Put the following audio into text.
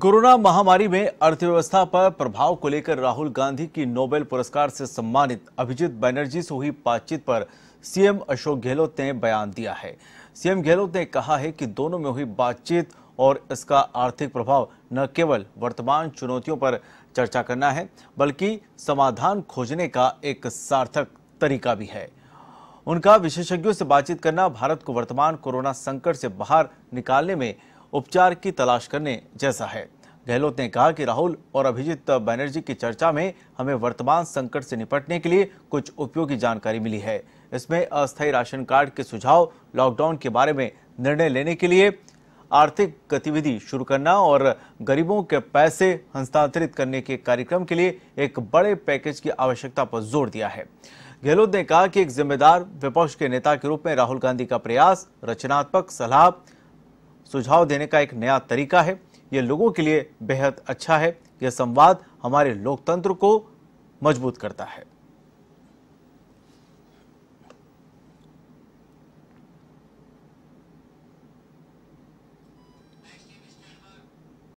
Corona महामारी में अर्थव्यवस्था पर प्रभाव को लेकर राहुल गांधी की नोबेल पुरस्कार से सम्मानित अभिजीत बनर्जी से हुई बातचीत पर सीएम अशोक गहलोत ने बयान दिया है। सीएम गहलोत ने कहा है कि दोनों में हुई बातचीत और इसका आर्थिक प्रभाव न केवल वर्तमान चुनौतियों पर चर्चा करना है, बल्कि समाधान खोजने का एक सार्थक तरीका भी है। उनका विशेषज्ञों से बातचीत करना भारत को वर्तमान कोरोना संकट से बाहर निकालने में उपचार की तलाश करने जैसा है। गहलोत ने कहा कि राहुल और अभिजीत बैनर्जी की चर्चा में हमें वर्तमान संकट से निपटने के लिए कुछ उपयोगी जानकारी मिली है। इसमें अस्थायी राशन कार्ड के सुझाव, लॉकडाउन के बारे में निर्णय लेने के लिए आर्थिक गतिविधि शुरू करना और गरीबों के पैसे हस्तांतरित करने के कार्यक्रम के लिए एक बड़े पैकेज की आवश्यकता पर ज़ोर दिया है। गहलोत ने कहा कि एक जिम्मेदार, विपक्ष के नेता के रूप में राहुल गांधी का प्रयास, रचनात्मक सलाह सुझाव देने का एक नया तरीका है। ये लोगों के लिए बेहद अच्छा है। यह संवाद हमारे लोकतंत्र को मज़बूत करता है।